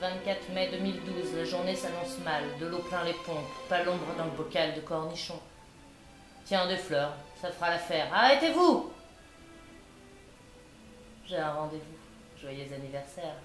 24 mai 2012, la journée s'annonce mal, de l'eau plein les pompes, pas l'ombre dans le bocal de cornichon. Tiens, des fleurs, ça fera l'affaire. Arrêtez-vous J'ai un rendez-vous. Joyeux anniversaire.